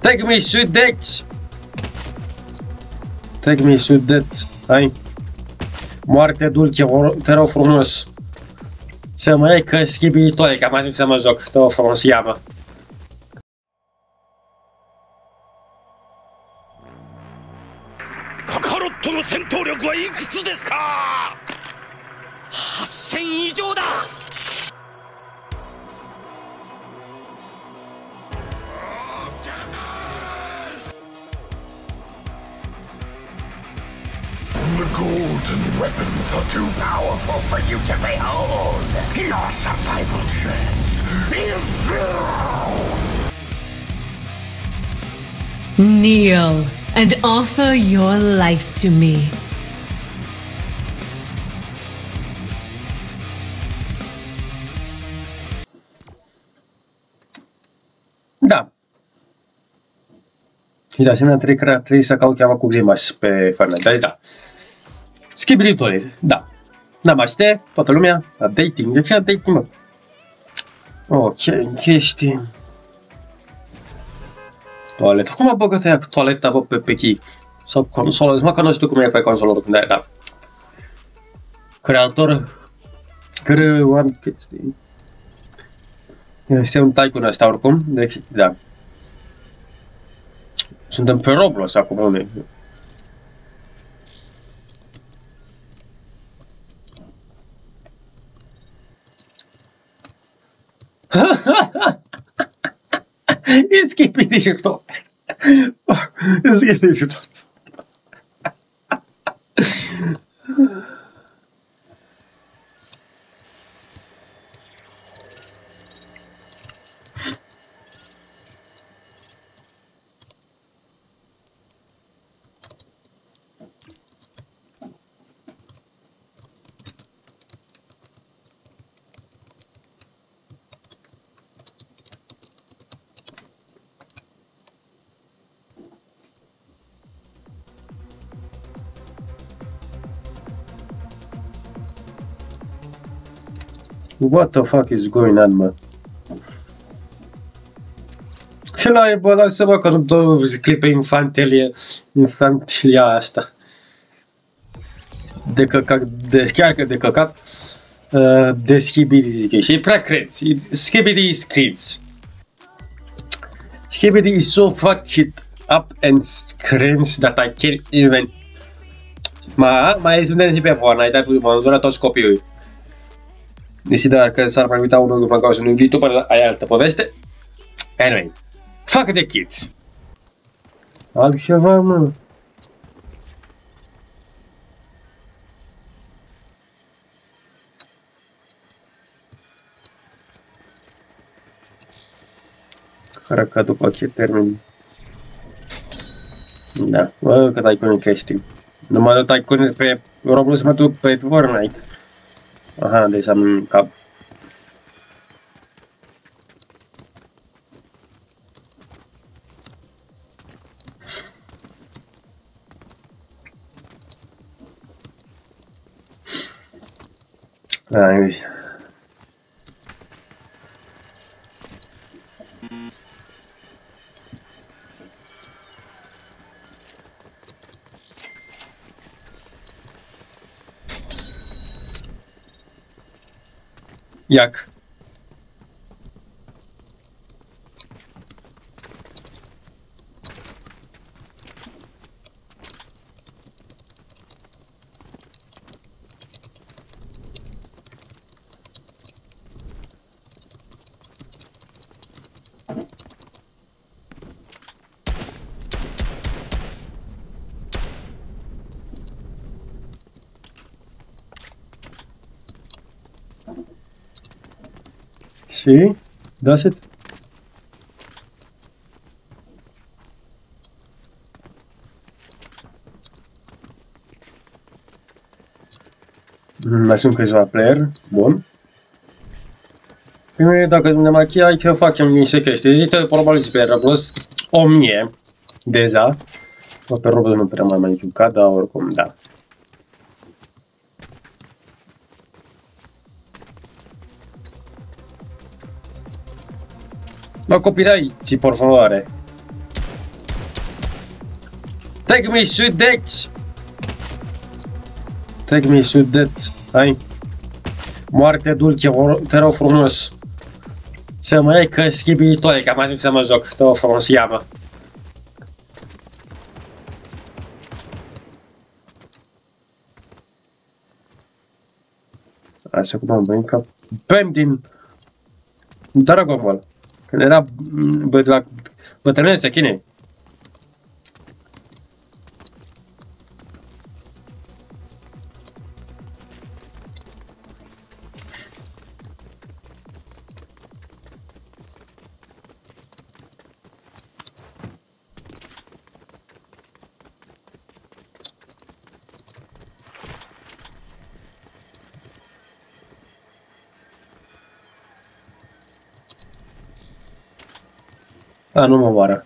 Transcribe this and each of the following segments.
Take me, sweet Dex! Take me, sweet Dex. Hai. Moarte dulce, te rog frumos. Să mă iei că schimbitoare, că am ajuns să mă joc. Te rog frumos, ia-mă. The golden weapons are too powerful for you to behold. Your survival chance is zero. Kneel and offer your life to me. Da. Și de asemenea trebuie, crea- trebuie să caut cheamă cu grimas pe Fortnite. Deci da. Schimbitoare, da. Namaste, toată lumea. Updating. De ce updating, mă? Ok, chestii. Toaletă. Cum a băgat aia cu toaleta, bă, pe pe key? Sau consolă? Mă că nu știu cum e pe consolă când e, da. Creator. Creoan chestii. Este un tycoon ăsta oricum, deci, da. Suntem pe Roblox acum, unde? Eskip ediyor. Eskip ediyor. What the fuck is going on, mă? Și la e bă, lasă-mă că nu dau clipe infantilie, infantilia asta. De căcat, de, chiar că de căcat, uh, de Skibidi zic eu. Și e prea cringe. It's- Skibidi is cringe. Skibidi is so fucked up and cringe that I can't even... Ma, mai suntem și pe Fortnite, ai putut mă toți copiii. Desidar că s-ar mai uita unul după cauza unui viitor, până aia e altă poveste. Anyway, fuck the kids. Altceva, mă. Caraca, după ce termin. Da, bă, că dai cu chestii. Nu mă dai cu pe Roblox, mă duc pe Fortnite. Aha, deci am cap. Ai. як Și? That's it? Mm, Mai sunt câțiva player. Bun. Prima dacă ne mai aici facem niște chestii. Există probabil și pe Roblox 1000 deja. Bă, pe Roblox nu prea mai mai jucat, dar oricum, da. No copyright, por favor. Take me, sweet Dex! Take me, sweet Dex. Hai. Moarte dulce, vor- te rog frumos. Să mă iei că schibitoare, că am ajuns să mă joc. Te rog frumos, ia-mă. Așa cum am venit că bem din Dragon Ball. Când era mm, bă, la bătrânețe chinei. A, nu mă omoară.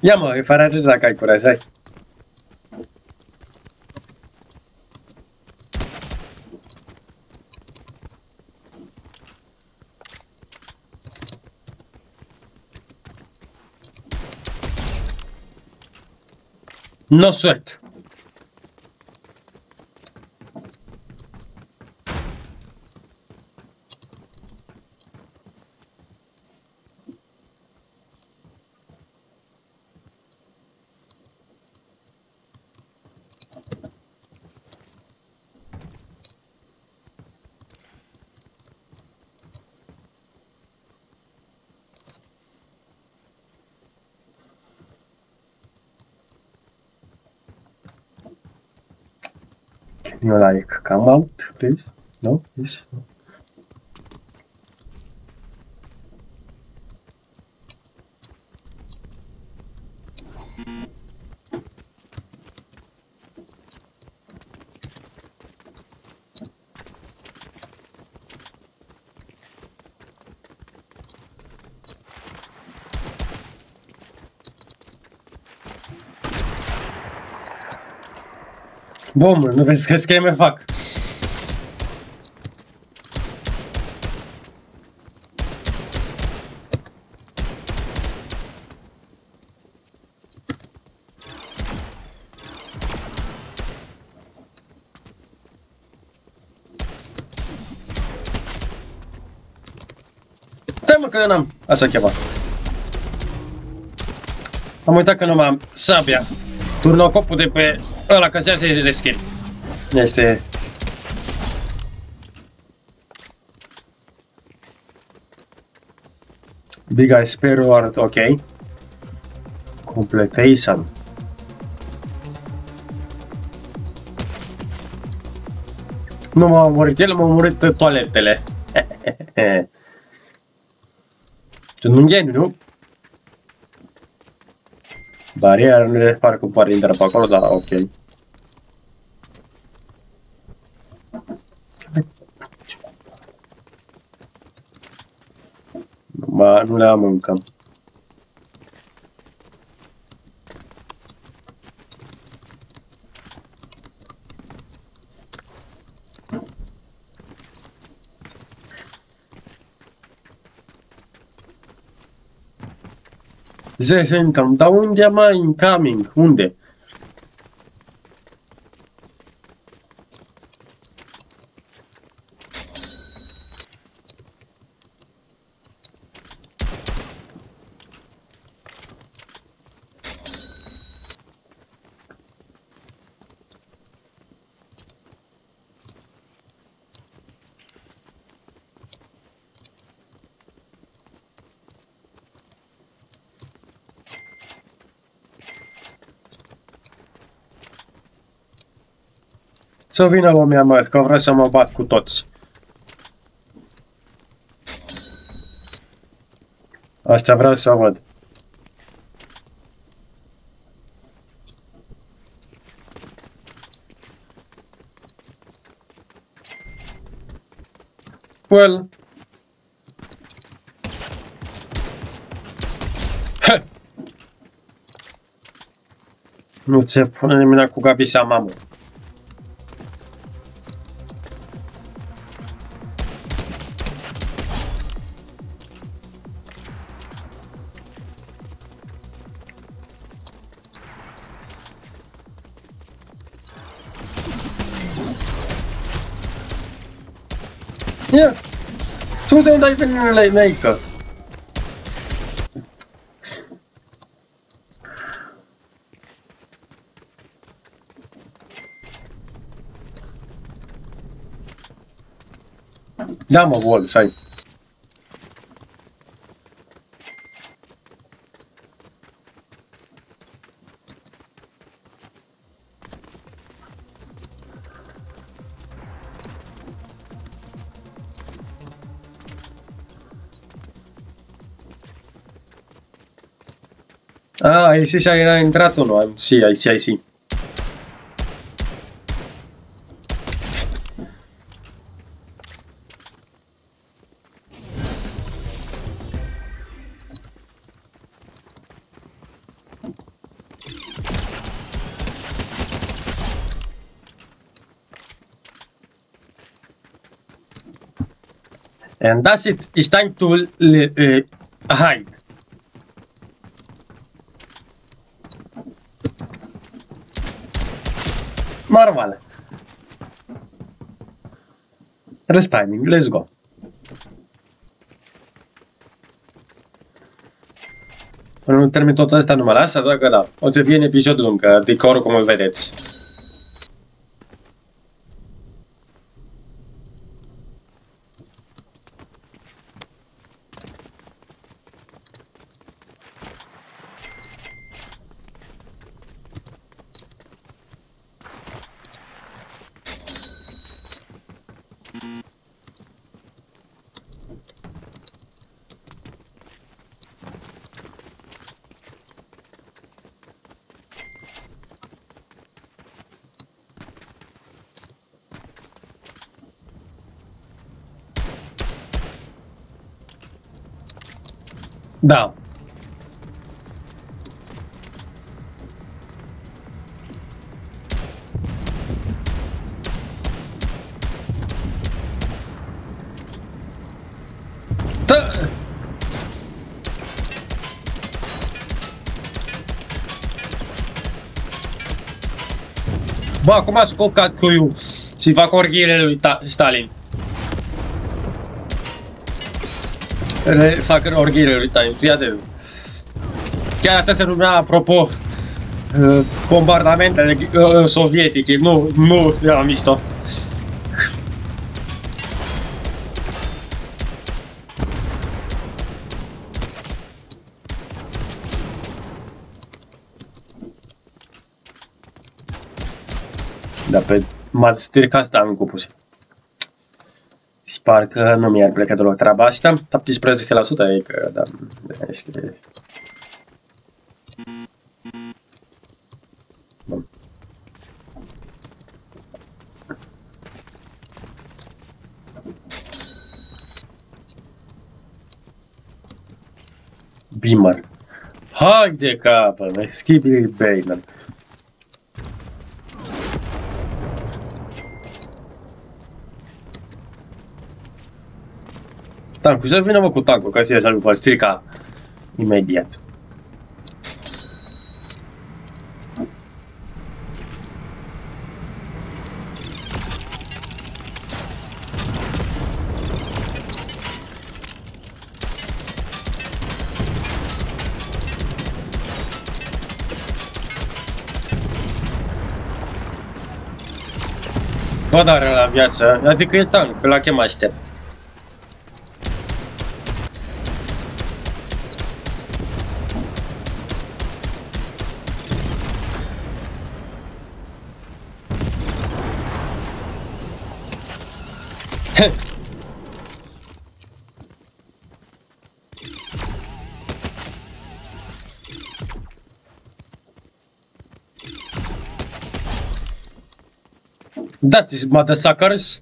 Ia mă, îi fără atât dacă ai curaj, hai. no suelta. You like come out, please? No, please. No. Bun, nu vezi că scheme fac. Stai mă că eu n-am așa ceva. Am uitat că nu m-am sabia. Turnocopul de pe ăla că se de deschid. Este... Big Eye Sparrow art, ok. Completation. Nu m-au omorât ele, m-au omorât toaletele. Tu nu geniu, nu? Bariera nu le parcă poate intra pe acolo, dar ok. Ma, nu le am încă. Zece income, dar unde mai incoming? Unde? Să vină lumea, mă, că vreau să mă bat cu toți. Asta vreau să văd. Well. Heh. Nu se pune nimeni cu Gabi seama, mă. Ia! Tu de unde ai venit la meică? Da, mă, vol, să ai. Ah, aici și a intrat unul. Sì, aici, aici, sì. And that's it. It's time to uh, hide. Normal. Rest timing. Let's go. Până nu termin tot asta, nu mă las, așa că da. O să fie în episodul încă, adică oricum îl vedeți. Da. Da. Bă, acum a scos cuiu și fac orghiile lui Ta Stalin. Le fac orghiile lui Stalin, fii atent. Chiar asta se numea, apropo, uh, bombardamentele uh, sovietice. Nu, nu, era mișto. Da, pe m-ați stricat asta în cupus. Și parcă nu mi-ar pleca deloc treaba asta. 17% e că, da, este... Bun. Beamer. Hai de capă, Skibidi Bainer. Tancul, să vină mă cu tancul, ca să iasă după strica imediat. Tot are la viață, adică e tank, pe la chem aștept. That is motherfuckers.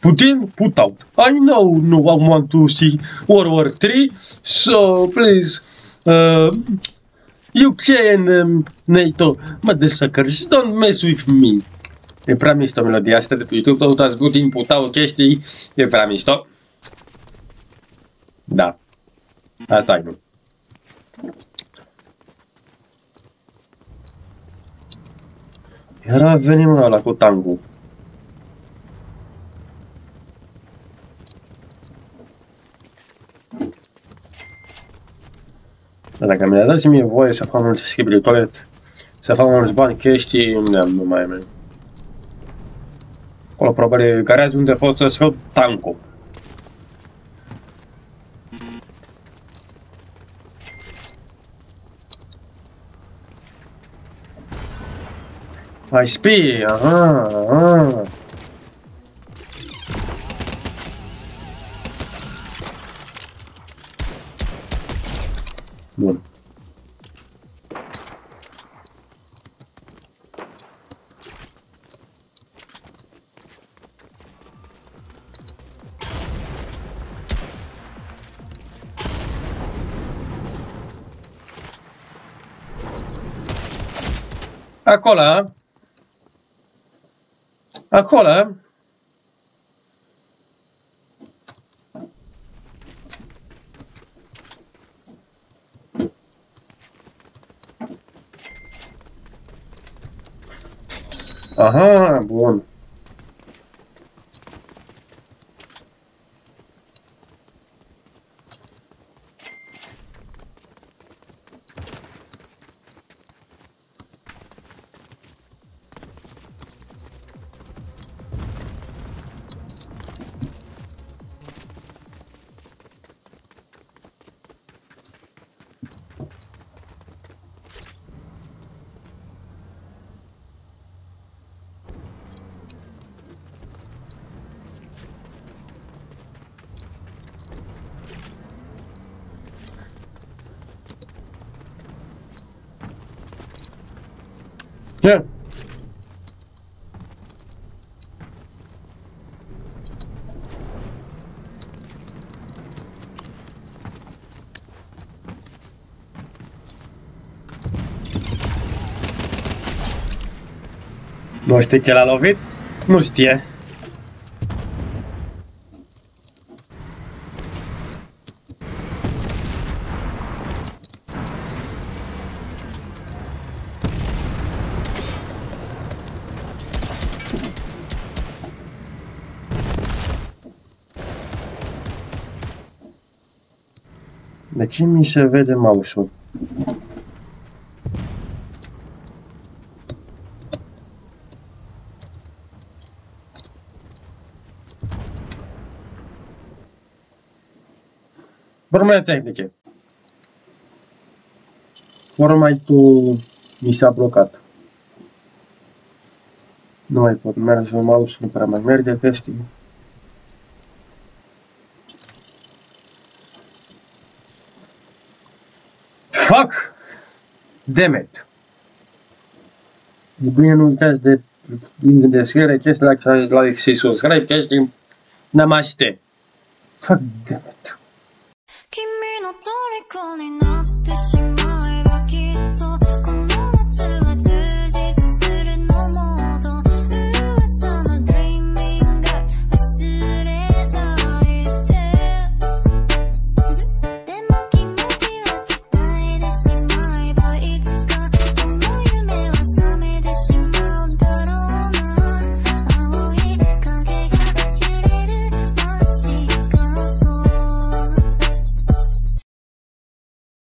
Put in, put out. I know no one want to see World War 3, so please, uh, You can, um, NATO, but the suckers don't mess with me. E prea mișto melodia asta de pe YouTube, tot ați putut imputau chestii, e prea mișto. Da. Asta e, nu. Era venim ăla cu tancul. Dar dacă mi-a dat mie voie să fac multe schimbi toilet, să fac mulți bani, chestii, unde am, nu mai am. Acolo probabil garaj unde pot să scot tancul. Mai spii, aha, aha. Bun. Acolo. Acolo. Aha, bun. Yeah. Nu știi că l-a lovit? Nu știe. Mi se vede mouse-ul? Probleme tehnice. Formatul mi s-a blocat. Nu mai pot merge mouse nu prea mai merge chestii. Fuck! Damn it! E bine, nu uitați de link în descriere, chestii like, like și subscribe, chestii Namaste. Fuck damn it. 君の虜にな